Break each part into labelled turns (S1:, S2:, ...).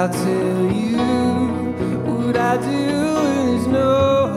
S1: I'll tell you what I do is know.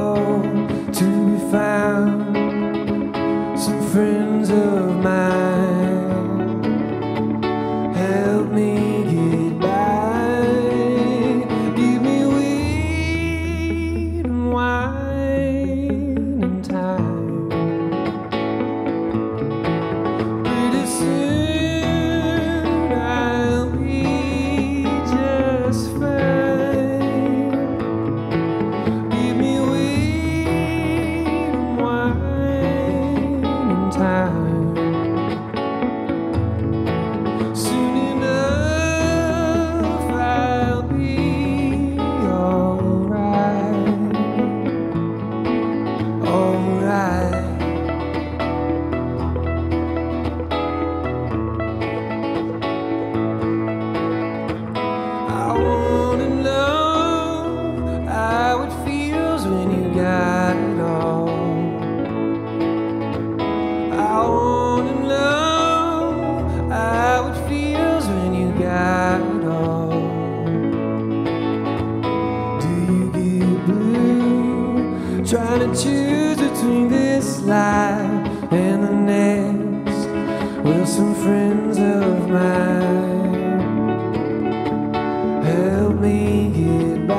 S1: Trying to choose between this life and the next Will some friends of mine help me get by?